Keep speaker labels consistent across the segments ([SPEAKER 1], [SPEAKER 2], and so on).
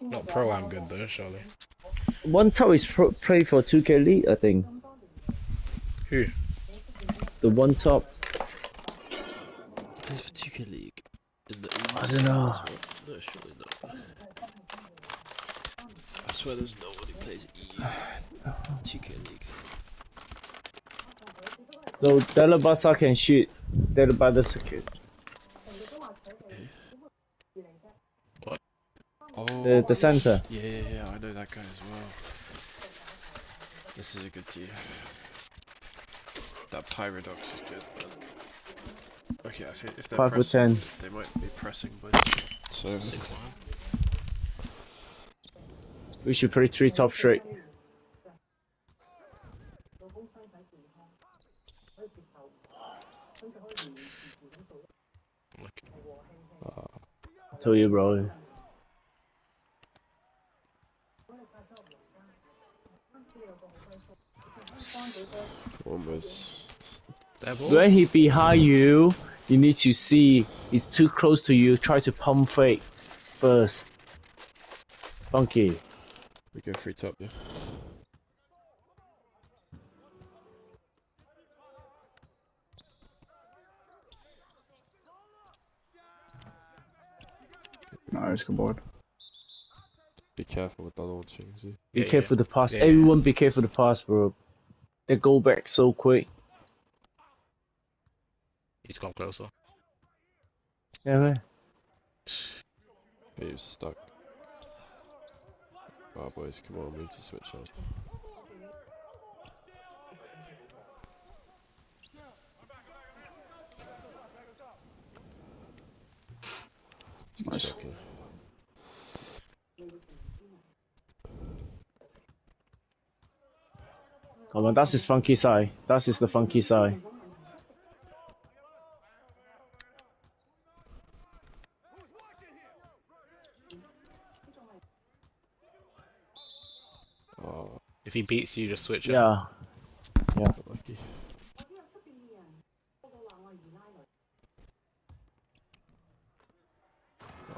[SPEAKER 1] Not pro I'm good though, surely.
[SPEAKER 2] One top is pro- play for 2K League, I think.
[SPEAKER 1] Who?
[SPEAKER 2] The one top.
[SPEAKER 3] Plays for 2K League. In the
[SPEAKER 2] I don't know.
[SPEAKER 3] No, surely not. I swear there's no one who plays EU. 2K League.
[SPEAKER 2] So Delabasa can shoot. Delabasa can. The, the center.
[SPEAKER 3] yeah, yeah, yeah, I know that guy as well. This is a good team. That Pyrodox is good. but- Okay, I think if they're
[SPEAKER 2] Five
[SPEAKER 3] pressing,
[SPEAKER 2] ten.
[SPEAKER 3] they might be pressing, but so
[SPEAKER 1] Six one.
[SPEAKER 2] We should play 3 top straight.
[SPEAKER 1] Look.
[SPEAKER 2] I told you, bro.
[SPEAKER 3] Almost.
[SPEAKER 1] Their ball.
[SPEAKER 2] When he behind you, you need to see it's too close to you. Try to pump fake first. Funky.
[SPEAKER 3] We go free top, yeah.
[SPEAKER 4] Nice, good board.
[SPEAKER 3] Be careful with the launching, see?
[SPEAKER 2] Be
[SPEAKER 1] Yeah,
[SPEAKER 2] careful the pass.
[SPEAKER 1] Yeah.
[SPEAKER 2] Everyone be careful the pass, bro. They go back so quick.
[SPEAKER 1] He's gone closer.
[SPEAKER 2] Yeah, man.
[SPEAKER 3] He was stuck. Oh boys, come on, we need to switch on. Let's go
[SPEAKER 4] Nice.
[SPEAKER 3] Second.
[SPEAKER 2] Come on, that's his funky side. That's his the funky side.
[SPEAKER 3] Oh,
[SPEAKER 1] If he beats you, just switch it.
[SPEAKER 2] Yeah.
[SPEAKER 3] got lucky.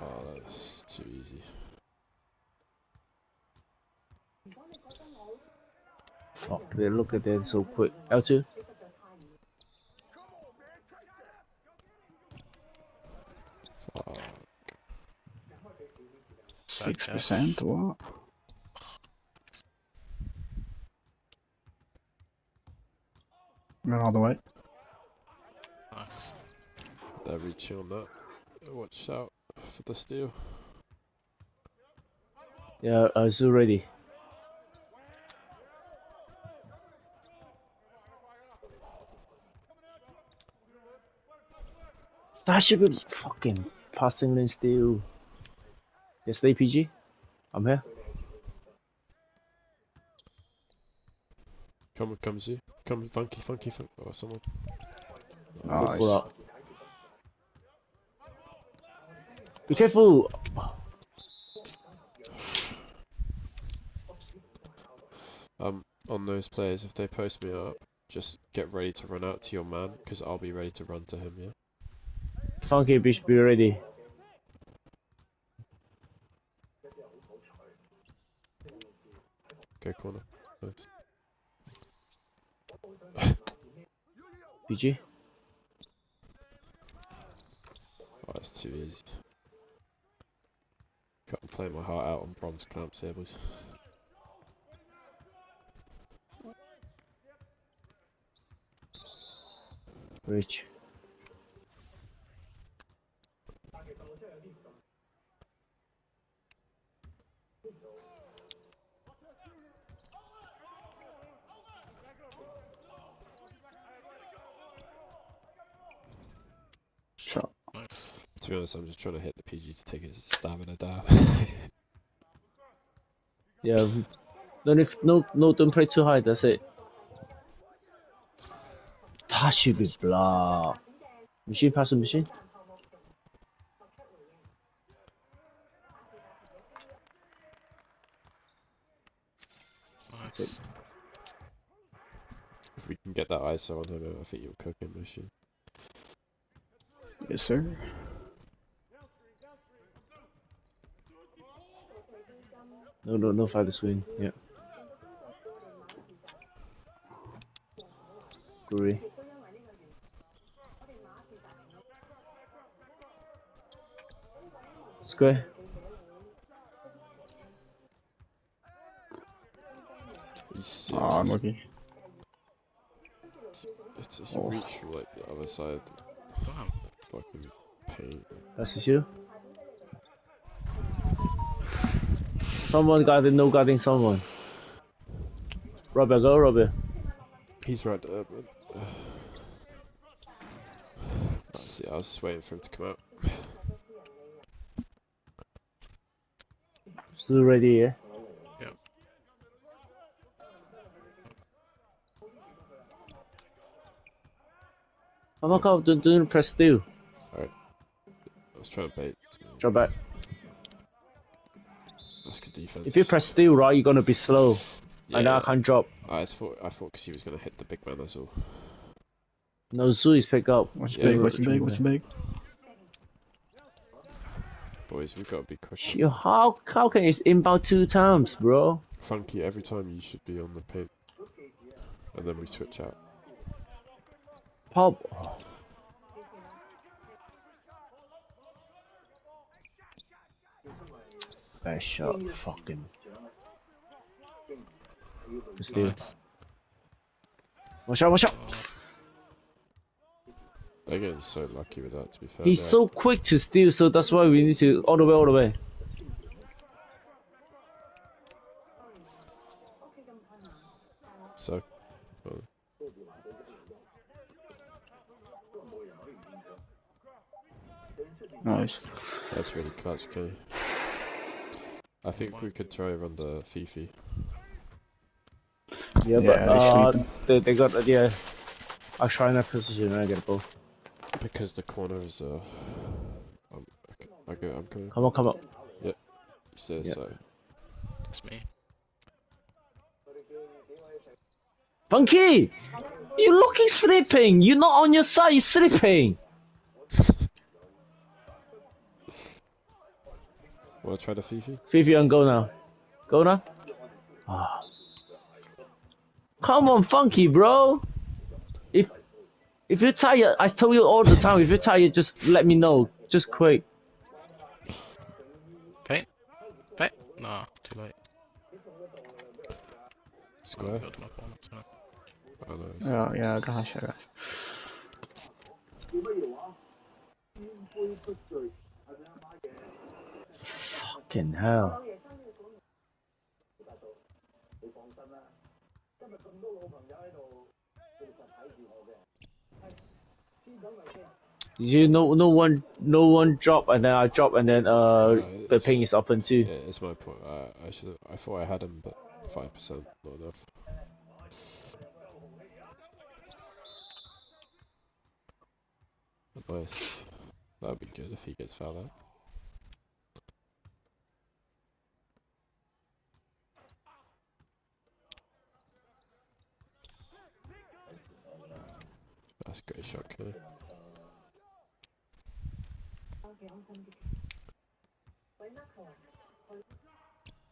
[SPEAKER 3] Oh, that's too easy.
[SPEAKER 2] Fuck, they look at that so quick. L2?
[SPEAKER 4] Six percent. What? Going all the way.
[SPEAKER 1] Nice.
[SPEAKER 3] They're reaching on that. Watch out for the steal.
[SPEAKER 2] Yeah, uh, Zoo ready. That should be fucking passing lane still. Yes, stay PG. I'm here.
[SPEAKER 3] Come, come, Z. Come, funky, funky, funky. Oh, someone.
[SPEAKER 4] Nice.
[SPEAKER 2] Pull up. Be careful!
[SPEAKER 3] Um, on those players, if they post me up, just get ready to run out to your man, because I'll be ready to run to him, yeah?
[SPEAKER 2] Funky bitch, be ready.
[SPEAKER 3] Okay, corner. Nice.
[SPEAKER 2] PG.
[SPEAKER 3] Oh, that's too easy. Can't play my heart out on bronze clamps here, boys.
[SPEAKER 2] Rich.
[SPEAKER 4] Shot.
[SPEAKER 1] Nice.
[SPEAKER 3] To be honest, I'm just trying to hit the PG to take his stamina down.
[SPEAKER 2] Yeah. Don't if no no don't play too high, that's it. That should be blocked. Machine pass the machine.
[SPEAKER 3] if we can get that ISO on him, I think you'll cook him, machine.
[SPEAKER 4] Yes, sir.
[SPEAKER 2] No, no, no fighter swing. Yeah. Agree. Square.
[SPEAKER 3] You see,
[SPEAKER 4] Oh, ah,
[SPEAKER 3] it's,
[SPEAKER 4] unlucky.
[SPEAKER 3] It's, if you
[SPEAKER 4] Oh.
[SPEAKER 3] reach from like the other side,
[SPEAKER 1] Damn.
[SPEAKER 3] fucking pain.
[SPEAKER 2] That's the you. Someone guarding, no guarding someone. Robert, go, Robert.
[SPEAKER 3] He's right there, but. I see, I was just waiting for him to come out.
[SPEAKER 2] Still ready, yeah? Oh my god, don't, don't press Alright.
[SPEAKER 3] I was try to bait.
[SPEAKER 2] Drop back.
[SPEAKER 3] That's good defense.
[SPEAKER 2] If you press still, right, you're gonna be slow.
[SPEAKER 3] yeah,
[SPEAKER 2] And now I can't drop.
[SPEAKER 3] I just thought I thought because he was gonna hit the big man. That's all.
[SPEAKER 2] No, Zui is pick up.
[SPEAKER 4] What's
[SPEAKER 3] Yeah,
[SPEAKER 4] big?
[SPEAKER 3] we're
[SPEAKER 4] What's
[SPEAKER 2] literally
[SPEAKER 4] big? What's big?
[SPEAKER 3] Boys, we gotta be quick.
[SPEAKER 2] Yo, how, how can it inbound two times, bro?
[SPEAKER 3] Funky, every time you should be on the paint, and then we switch out.
[SPEAKER 2] Pop. Oh. Bad shot, fucking. Still.
[SPEAKER 1] Nice.
[SPEAKER 2] Watch out, watch out!
[SPEAKER 3] They're getting so lucky with that. To be fair,
[SPEAKER 2] He's
[SPEAKER 3] They're-
[SPEAKER 2] so quick to steal, so that's why we need to all the way, all the way.
[SPEAKER 3] so.
[SPEAKER 4] Nice.
[SPEAKER 3] That's really clutch, Kenny. I think we could try run the Fifi.
[SPEAKER 2] Yeah,
[SPEAKER 4] Yeah,
[SPEAKER 2] but
[SPEAKER 4] they
[SPEAKER 2] uh, they, they got yeah. I'll try in that position and I get a ball.
[SPEAKER 3] Because the corner is uh. I'm, I go, I'm going.
[SPEAKER 2] Come on, come on.
[SPEAKER 3] Stairs,
[SPEAKER 2] Yeah.
[SPEAKER 3] so.
[SPEAKER 1] That's me.
[SPEAKER 2] Funky! You're looking sleeping! You're not on your side, you're sleeping!
[SPEAKER 3] Wanna try the Fifi?
[SPEAKER 2] Fifi on go now. Go now? Ah. Come on, Funky, bro! If if you're tired, I told you all the time, if you're tired, just let me know. Just quick.
[SPEAKER 1] Paint? Paint? Nah, too late.
[SPEAKER 3] Square?
[SPEAKER 1] Build my corner, sorry.
[SPEAKER 3] Oh no. it's-
[SPEAKER 4] Yeah, yeah, gosh, gosh.
[SPEAKER 2] Fucking hell. You know, no one, no one drop, and then I drop, and then uh,
[SPEAKER 3] Yeah,
[SPEAKER 2] the ping is open too.
[SPEAKER 3] Yeah, it's my point. Uh, I should. I thought I had him, but five percent, not enough. Nice. That would be good if he gets fouled out. That's a great shot, Kenny.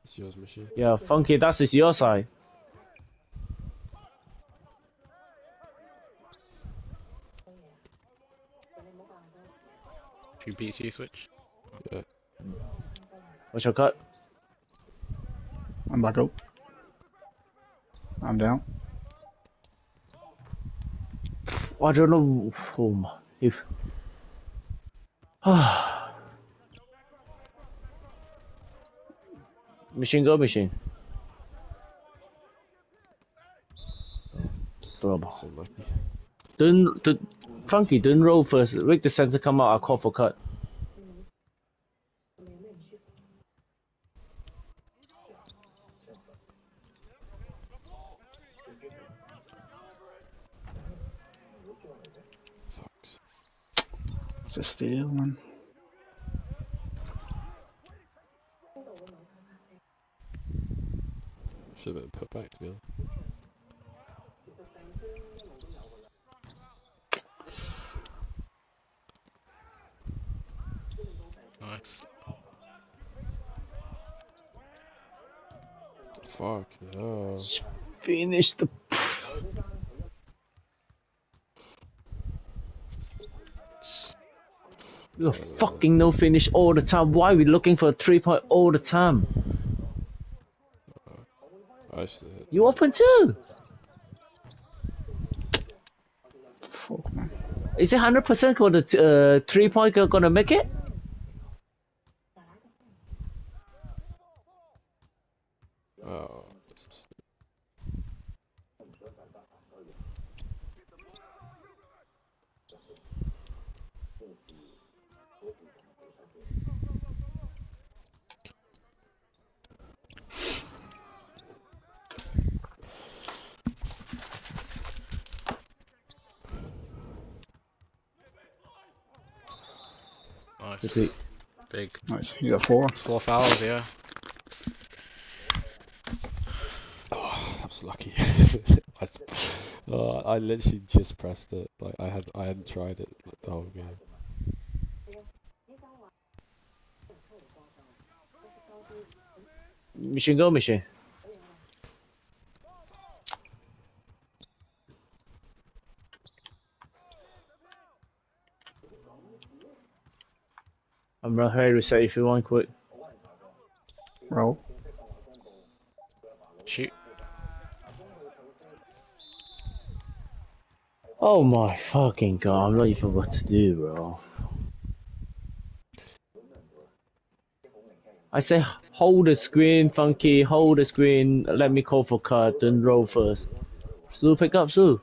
[SPEAKER 3] It's yours, machine.
[SPEAKER 2] Yeah, funky. That is your side.
[SPEAKER 1] Few PC switch.
[SPEAKER 3] Yeah.
[SPEAKER 2] What's your cut?
[SPEAKER 4] I'm back up. I'm down.
[SPEAKER 2] I don't know. My, if. machine go machine. Slow.
[SPEAKER 3] That's unlucky.
[SPEAKER 2] Don't, don't, funky. Don't roll first. Wait the center come out. I'll call for cut.
[SPEAKER 4] It's a steal, man.
[SPEAKER 3] Should have been put back to be honest.
[SPEAKER 1] Nice.
[SPEAKER 3] fuck no.
[SPEAKER 2] Finish the. You're fucking no finish all the time. Why are we looking for a three point all the time?
[SPEAKER 3] I actually hit.
[SPEAKER 2] You open too.
[SPEAKER 4] Fuck, man.
[SPEAKER 2] Is it hundred percent for the uh, three point girl gonna make it?
[SPEAKER 4] You got four.
[SPEAKER 1] Four fouls, yeah.
[SPEAKER 3] Oh, that was lucky. I, s- oh, I literally just pressed it. Like I had, I hadn't tried it like, the whole game.
[SPEAKER 2] Mission go mission. I'm right here to say if you want quick.
[SPEAKER 4] Roll.
[SPEAKER 1] Shoot.
[SPEAKER 2] Oh my fucking god, I'm not even what to do, bro. I say hold the screen, Funky, hold the screen, let me call for card, then roll first. Sue, pick up, Sue.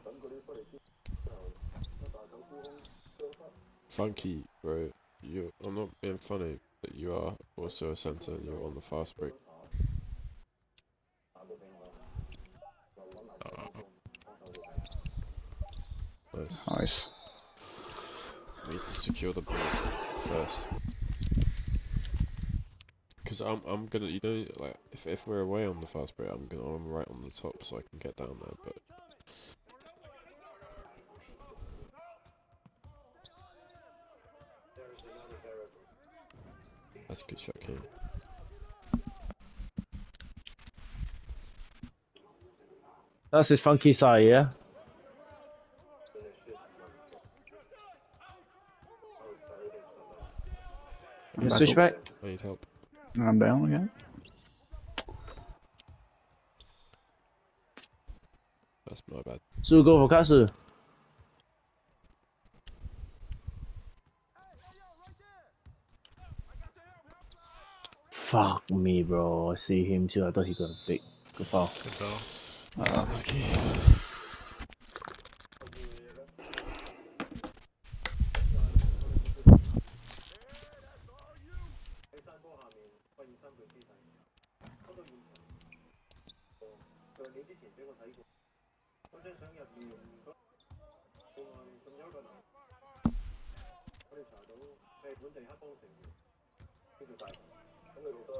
[SPEAKER 3] Funky, bro. You, I'm not being funny, but you are also a center and you're on the fast break. Nice.
[SPEAKER 4] Nice.
[SPEAKER 3] We need to secure the ball first. Cause I'm I'm gonna you know like if if we're away on the fast break I'm gonna I'm right on the top so I can get down there but That's a good shot, Kane.
[SPEAKER 2] That's his funky side, yeah?
[SPEAKER 4] I'm
[SPEAKER 2] You
[SPEAKER 4] back
[SPEAKER 2] switch
[SPEAKER 4] up.
[SPEAKER 2] back?
[SPEAKER 3] I need help.
[SPEAKER 4] I'm down again.
[SPEAKER 3] That's my bad.
[SPEAKER 2] Sue, go for cut, Fuck me, bro. See him too. I thought he got a big good foul.
[SPEAKER 1] Good foul.
[SPEAKER 3] That's
[SPEAKER 4] Uh,
[SPEAKER 3] unlucky.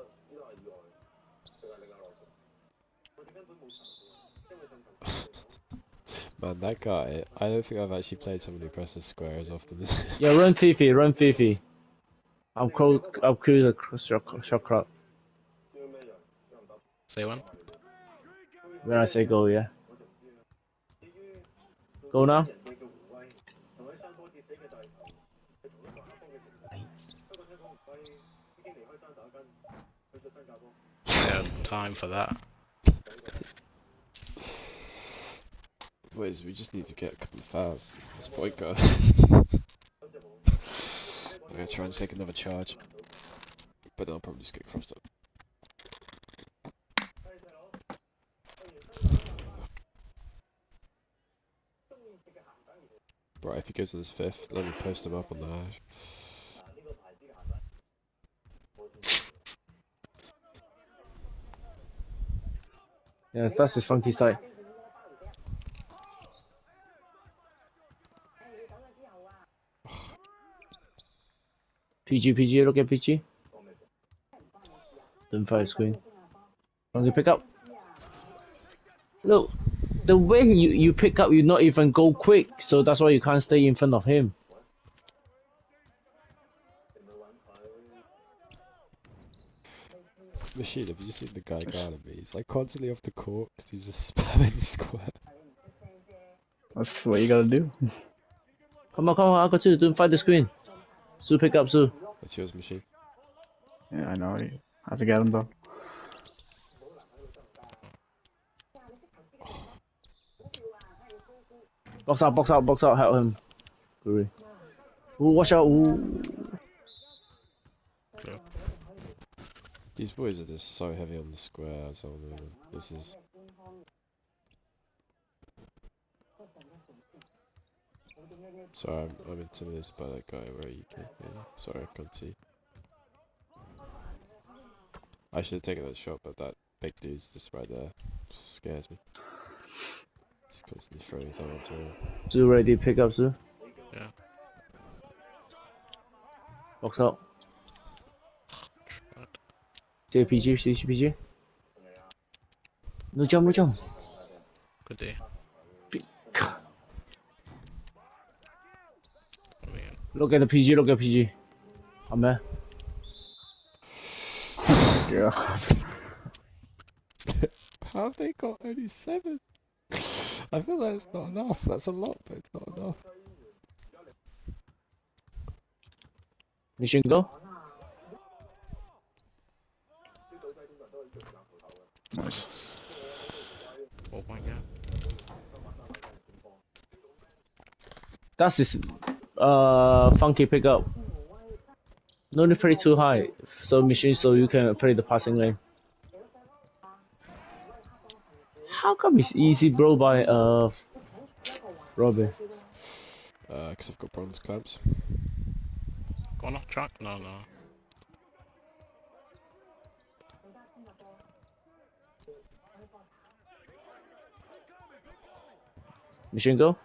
[SPEAKER 3] Man, that guy, I don't think I've actually played someone who presses square as often as
[SPEAKER 2] Yeah, run Fifi, run Fifi. I'm close. I'm close the shot, shot clock.
[SPEAKER 1] Say one.
[SPEAKER 2] When I say go, yeah. Go now.
[SPEAKER 1] Yeah, time for that.
[SPEAKER 3] Wait, we just need to get a couple of fouls. This point guard. I'm gonna try and take another charge. But then I'll probably just get crossed up. Right, if he goes to this fifth, let me post him up on the hash.
[SPEAKER 2] Yes, that's his funky side. PG, PG, look at PG. Don't fire screen. Funky pick up. Look, the way you, you pick up, you not even go quick, so that's why you can't stay in front of him.
[SPEAKER 3] Machine, have you seen the guy guarding me? He's like constantly off the court 'cause he's just spamming the square.
[SPEAKER 4] That's what you gotta do.
[SPEAKER 2] Come on, come on, I got you. Don't fight the screen. Sue, pick up, Sue.
[SPEAKER 3] That's yours, Machine.
[SPEAKER 4] Yeah, I know. You have to get him though.
[SPEAKER 2] Box out, box out, box out. Help him. Guri. Ooh, watch out. Ooh.
[SPEAKER 3] These boys are just so heavy on the squares. Oh man, this is. Sorry, I'm, I'm intimidated by that guy where you can. Yeah, sorry, I can't see. I should have taken that shot, but that big dude's just right there. Just scares me. He's constantly throwing his arm onto him.
[SPEAKER 2] Sue ready, pick up, Sue.
[SPEAKER 1] Yeah.
[SPEAKER 2] Box out. CPG, CPG. No jump, no jump.
[SPEAKER 1] Good day.
[SPEAKER 2] God. Look at the PG, look at PG. I'm there.
[SPEAKER 4] Yeah.
[SPEAKER 3] How have they got only seven? I feel like it's not enough. That's a lot, but it's not enough.
[SPEAKER 2] Mission go.
[SPEAKER 4] Nice.
[SPEAKER 1] four point gap.
[SPEAKER 2] That's this uh funky pickup. No need to play too high, so machine so you can play the passing lane. How come it's easy, bro? By uh, Robbie.
[SPEAKER 3] Uh, cause I've got bronze clamps.
[SPEAKER 1] Going off track? No, no.
[SPEAKER 2] Machine go.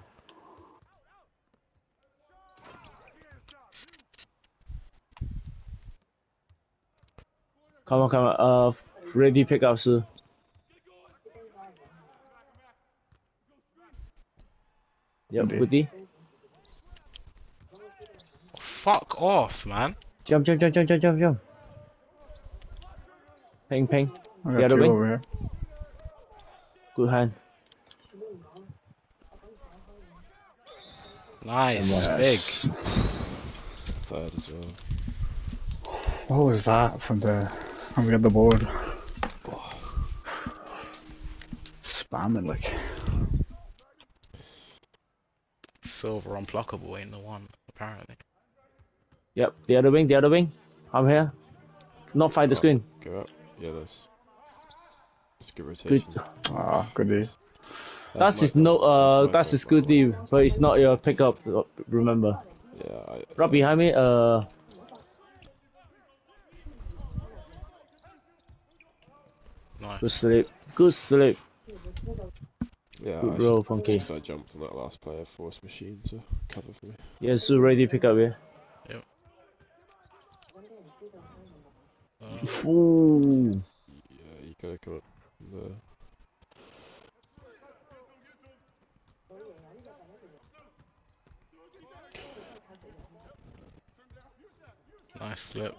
[SPEAKER 2] Come on, come on. Uh, ready pickup, Sue. Yep,
[SPEAKER 4] Ready.
[SPEAKER 2] goodie.
[SPEAKER 1] Fuck off, man.
[SPEAKER 2] Jump, jump, jump, jump, jump, jump, jump. Ping, ping.
[SPEAKER 4] I
[SPEAKER 2] The
[SPEAKER 4] got
[SPEAKER 2] other
[SPEAKER 4] two
[SPEAKER 2] wing?
[SPEAKER 4] over here.
[SPEAKER 2] Good hand.
[SPEAKER 1] Nice.
[SPEAKER 4] Yes.
[SPEAKER 1] Big.
[SPEAKER 3] Third as well.
[SPEAKER 4] What was that from the when we got the board? Spamming like.
[SPEAKER 1] Silver unblockable ain't the one, apparently.
[SPEAKER 2] Yep, the other wing, the other wing. I'm here. Not fight the
[SPEAKER 3] Oh.
[SPEAKER 2] screen.
[SPEAKER 3] Go up. Yeah, that's. That's good
[SPEAKER 2] Good.
[SPEAKER 3] rotation.
[SPEAKER 4] Ah, good day.
[SPEAKER 2] That's
[SPEAKER 3] my-
[SPEAKER 2] his no. Uh,
[SPEAKER 3] fault,
[SPEAKER 2] that's his good
[SPEAKER 3] way.
[SPEAKER 2] deal, but it's not your pickup. uh, Remember.
[SPEAKER 3] Yeah, I.
[SPEAKER 2] Right
[SPEAKER 3] uh,
[SPEAKER 2] behind me. Uh, good sleep. Good sleep.
[SPEAKER 3] Yeah,
[SPEAKER 2] Good
[SPEAKER 3] I
[SPEAKER 2] roll,
[SPEAKER 3] should-
[SPEAKER 2] Funky.
[SPEAKER 3] Since I jumped on that last player, force machine to cover for me.
[SPEAKER 2] Yeah, Sue ready pick up here.
[SPEAKER 1] Uh,
[SPEAKER 2] Ooh.
[SPEAKER 3] Yeah, you gotta come up there.
[SPEAKER 1] nice slip.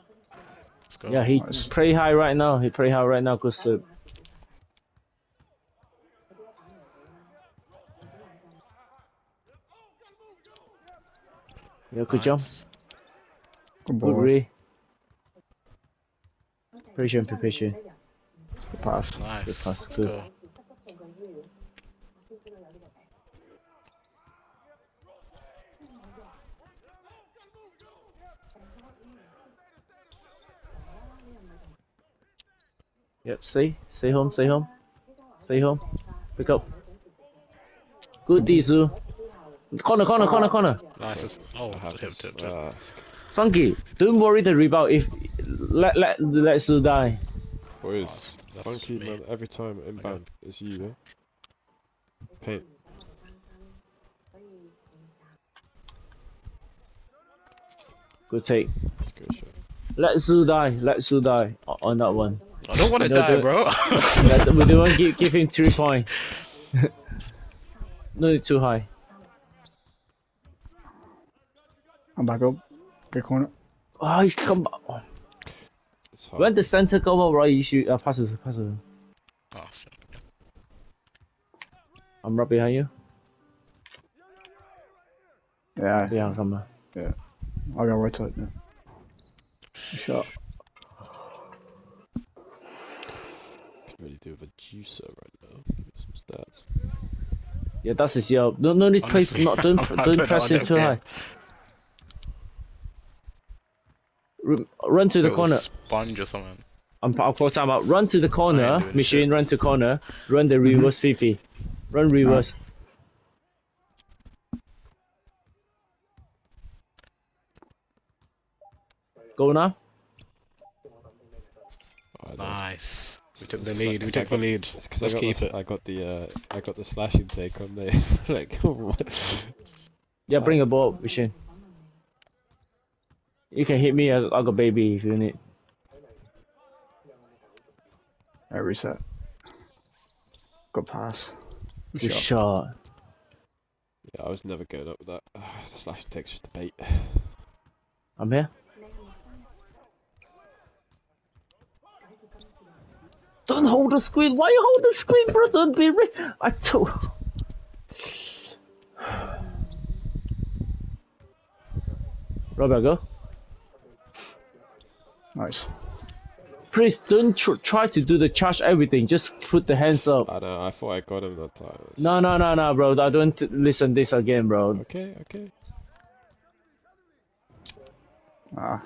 [SPEAKER 1] Let's go.
[SPEAKER 2] Yeah, he's
[SPEAKER 4] Nice.
[SPEAKER 2] play high right now. He's pretty high right now. Good sleep. Yeah, good jump.
[SPEAKER 1] Nice.
[SPEAKER 4] Good
[SPEAKER 2] Good
[SPEAKER 4] board.
[SPEAKER 2] re. Patient, be patient.
[SPEAKER 4] Good pass.
[SPEAKER 1] Nice.
[SPEAKER 2] Good pass,
[SPEAKER 1] Let's
[SPEAKER 2] good.
[SPEAKER 1] go.
[SPEAKER 2] Yep, stay. Stay home, stay home. Stay home. Pick up. Good D, Sue. Corner, corner, corner, corner.
[SPEAKER 1] Nice. Let's- Oh,
[SPEAKER 3] I have
[SPEAKER 1] tip,
[SPEAKER 3] this.
[SPEAKER 1] tip, tip.
[SPEAKER 3] Ah.
[SPEAKER 2] Funky, don't worry the rebound if let let let Sue die.
[SPEAKER 3] Boys,
[SPEAKER 1] that's
[SPEAKER 3] funky
[SPEAKER 1] me.
[SPEAKER 3] man, every time inbound, it's you, yeah? Paint.
[SPEAKER 2] Good take.
[SPEAKER 3] Let's go, shot.
[SPEAKER 2] Let Sue die. Let Sue die on that one.
[SPEAKER 1] I don't want to die,
[SPEAKER 2] the-
[SPEAKER 1] bro.
[SPEAKER 2] We don't give, give him three point. no, it's too high.
[SPEAKER 4] I'm back up. Good corner.
[SPEAKER 2] Oh, he come back. Oh,
[SPEAKER 3] It's.
[SPEAKER 2] When the center go over, right, you should uh, pass it, pass it.
[SPEAKER 1] Oh shit.
[SPEAKER 2] I'm right behind you.
[SPEAKER 4] Yeah,
[SPEAKER 2] Behind Yeah.
[SPEAKER 4] I'll go right to it. Yeah. Shot.
[SPEAKER 3] Could really do with a juicer right now. Give me some stats.
[SPEAKER 2] Yeah, that's his yo. No, no need to
[SPEAKER 1] Honestly,
[SPEAKER 2] Not don't don't press
[SPEAKER 1] on
[SPEAKER 2] him too high. Run to the corner.
[SPEAKER 1] Sponge or something.
[SPEAKER 2] I'm I'll close time out. Run to the corner. Machine,
[SPEAKER 1] shit.
[SPEAKER 2] run to corner. Run the reverse Fifi. Run reverse. Go now.
[SPEAKER 3] Alright,
[SPEAKER 1] Nice. We took
[SPEAKER 3] the
[SPEAKER 1] the
[SPEAKER 3] 'cause I-
[SPEAKER 1] lead. We
[SPEAKER 3] it's 'cause I
[SPEAKER 1] took the lead.
[SPEAKER 3] Because I
[SPEAKER 1] Let's
[SPEAKER 3] got
[SPEAKER 1] keep
[SPEAKER 3] the,
[SPEAKER 1] it.
[SPEAKER 3] I got the uh, I got the slashing take on there. like.
[SPEAKER 2] Yeah, bring a ball, Machine. You can hit me. I, I got baby if you need.
[SPEAKER 4] Right, reset. Good pass. Good
[SPEAKER 2] Good
[SPEAKER 4] shot.
[SPEAKER 2] shot.
[SPEAKER 3] yeah, I was never going up with that. the slashing take's just a bait.
[SPEAKER 2] I'm here. Don't hold the screen. Why you hold the screen, bro? Don't be. Re- I told. Robert, go.
[SPEAKER 4] Nice.
[SPEAKER 2] Please don't tr- try to do the charge everything. Just put the hands up.
[SPEAKER 3] I know. I thought I got him that time. That's-
[SPEAKER 2] No, no, no, no, bro. I don't listen this again, bro.
[SPEAKER 3] Okay, okay.
[SPEAKER 4] Ah,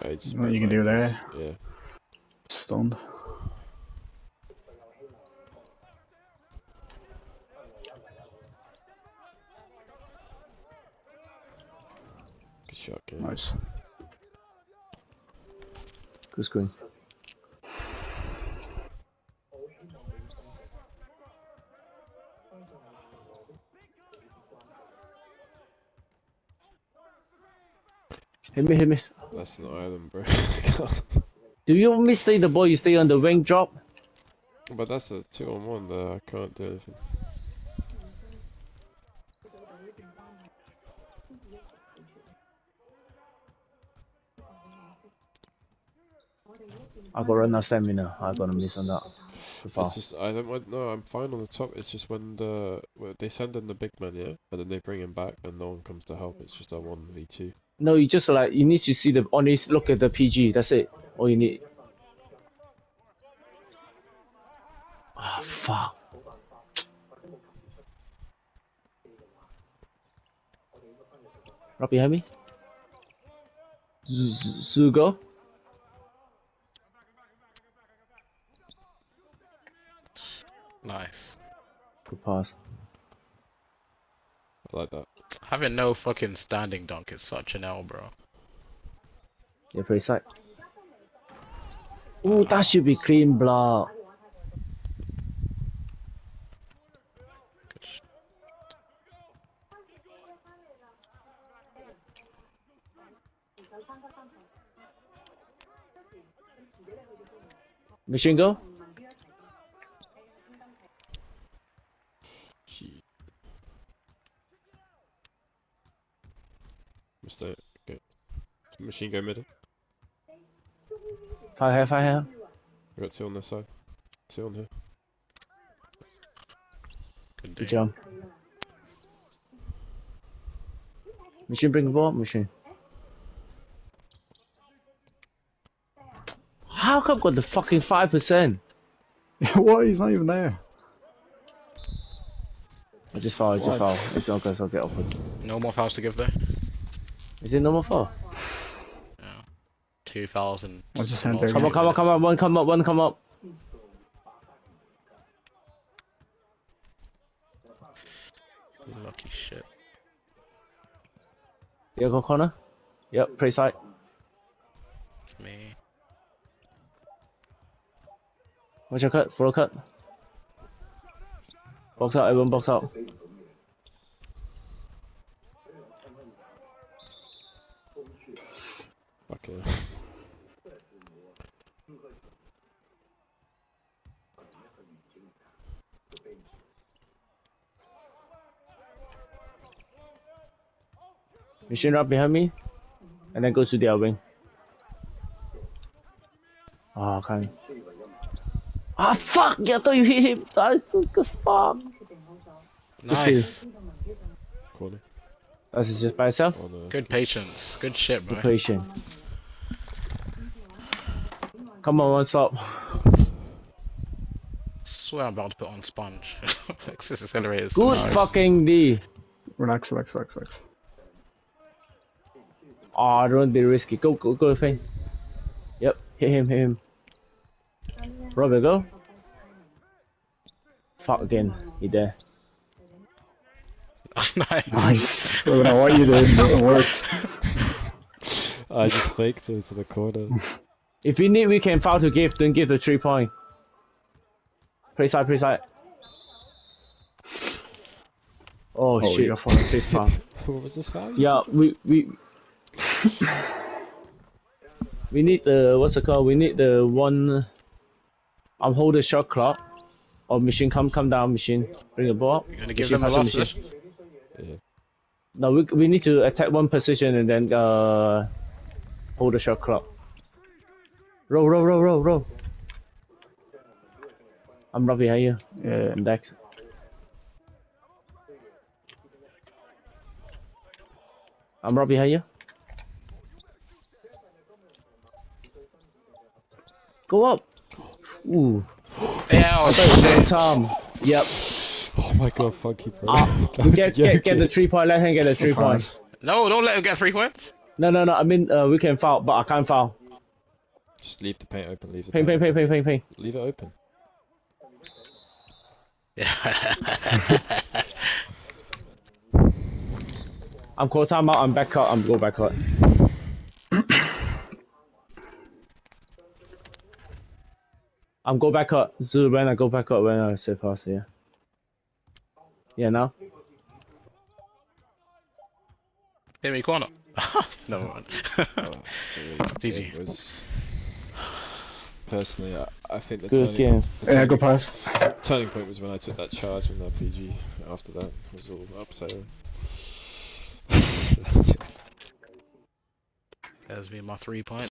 [SPEAKER 3] I just
[SPEAKER 4] What you can
[SPEAKER 3] my
[SPEAKER 4] do there?
[SPEAKER 3] ankles, Yeah.
[SPEAKER 4] stunned.
[SPEAKER 3] Good shot, kid.
[SPEAKER 4] Nice.
[SPEAKER 2] Good screen. Hit me, hit me.
[SPEAKER 3] That's an island, bro.
[SPEAKER 2] Do you want me to stay the ball? You stay on the wing drop.
[SPEAKER 3] but that's a two on one. There, I can't do anything.
[SPEAKER 2] I got run out stamina. I got to miss on that.
[SPEAKER 3] It's just I don't want. No, I'm fine on the top. It's just when the when they send in the big man, yeah, and then they bring him back, and no one comes to help. It's just a one v two.
[SPEAKER 2] No, you just like you need to see the only look at the PG. That's it. All you need. Ah fuck. Right behind me. Z- Zugo.
[SPEAKER 1] Nice.
[SPEAKER 2] Good pass.
[SPEAKER 3] I like that.
[SPEAKER 1] Having no fucking standing dunk is such an L, bro.
[SPEAKER 2] Yeah, pretty sight. Ooh, that should be clean block. Machine go.
[SPEAKER 3] Mistake. Okay. Machine gun middle.
[SPEAKER 2] Fire here, fire here.
[SPEAKER 3] We got two on this side. Two on here.
[SPEAKER 1] Good
[SPEAKER 2] Good job. Machine bring the ball, machine. How come got the fucking five percent?
[SPEAKER 4] what? He's not even there.
[SPEAKER 2] I just foul, I just
[SPEAKER 4] What?
[SPEAKER 2] foul. It's okay, it's okay. Off it.
[SPEAKER 1] No more fouls to give there.
[SPEAKER 2] Is it number four?
[SPEAKER 1] Yeah. Two fouls and.
[SPEAKER 4] What's the
[SPEAKER 1] and
[SPEAKER 4] center?
[SPEAKER 2] Come on, come on, come on. One come up, one come up.
[SPEAKER 1] Lucky shit.
[SPEAKER 2] Yeah, go corner. Yep, play side.
[SPEAKER 1] It's me.
[SPEAKER 2] Watch your cut, follow cut. Box out, everyone box out.
[SPEAKER 3] Okay.
[SPEAKER 2] Machine right behind me. And then go to the other wing. Oh, okay. Ah, fuck! Yeah, I thought you hit him. That's so good fuck.
[SPEAKER 1] Nice.
[SPEAKER 3] Corner.
[SPEAKER 2] That's just by itself.
[SPEAKER 1] Good patience. Good shit,
[SPEAKER 2] Be
[SPEAKER 1] bro.
[SPEAKER 2] patient. Come on, one stop.
[SPEAKER 1] swear I'm about to put on sponge. Access accelerator. is
[SPEAKER 2] Good
[SPEAKER 1] nice.
[SPEAKER 2] fucking D.
[SPEAKER 4] Relax, relax, relax, relax.
[SPEAKER 2] Oh, don't be risky. Go, go, go, Fane. Yep, hit him, hit him. Robert, go. Fuck again. He there.
[SPEAKER 1] nice.
[SPEAKER 4] I don't know what you did, but it worked.
[SPEAKER 3] I just faked it to the corner.
[SPEAKER 2] If you need, we can foul to give. Don't give the three point. Play side, play side. Oh,
[SPEAKER 4] Oh,
[SPEAKER 2] shit!
[SPEAKER 4] you're fine.
[SPEAKER 2] Big foul.
[SPEAKER 3] what was this foul?
[SPEAKER 2] Yeah, we we we need the what's it called? We need the one. I'm hold the shot clock. Or machine, come come down, machine. Bring the ball up.
[SPEAKER 1] You're gonna give
[SPEAKER 2] Machine,
[SPEAKER 1] them the last
[SPEAKER 2] machine.
[SPEAKER 1] position?
[SPEAKER 3] Yeah.
[SPEAKER 2] No, we we need to attack one position and then uh hold the shot clock. Roll, roll, roll, roll, roll. I'm right behind you.
[SPEAKER 4] Yeah.
[SPEAKER 2] I'm Dex. I'm right behind you. Go up. Ooh.
[SPEAKER 1] Yeah,
[SPEAKER 2] One time. Yep.
[SPEAKER 3] Oh my god, funky bro.
[SPEAKER 2] Uh, get, get, get the three point. Let him get the three
[SPEAKER 4] Fine.
[SPEAKER 2] point.
[SPEAKER 1] no, don't let him get three points.
[SPEAKER 2] No, no, no. I mean, uh, we can foul, but I can't foul.
[SPEAKER 3] Just leave the paint open. Leave the
[SPEAKER 2] Ping,
[SPEAKER 3] paint
[SPEAKER 2] ping,
[SPEAKER 3] open.
[SPEAKER 2] ping, ping, ping, ping.
[SPEAKER 3] Leave it open.
[SPEAKER 1] Yeah.
[SPEAKER 2] I'm call timeout. I'm back out. I'm go back out. I'm go back out. Zoo when I go back out when I say pass here. Yeah, now.
[SPEAKER 1] Hit me corner. Never mind.
[SPEAKER 3] Oh, sorry.
[SPEAKER 1] GG.
[SPEAKER 3] It was personally, I, I think the
[SPEAKER 2] Good
[SPEAKER 3] turning,
[SPEAKER 2] game.
[SPEAKER 3] the
[SPEAKER 4] Yeah,
[SPEAKER 3] turning,
[SPEAKER 4] good pass.
[SPEAKER 3] turning point was when I took that charge in RPG. After that, it was all upsetting.
[SPEAKER 1] There's me and my three points.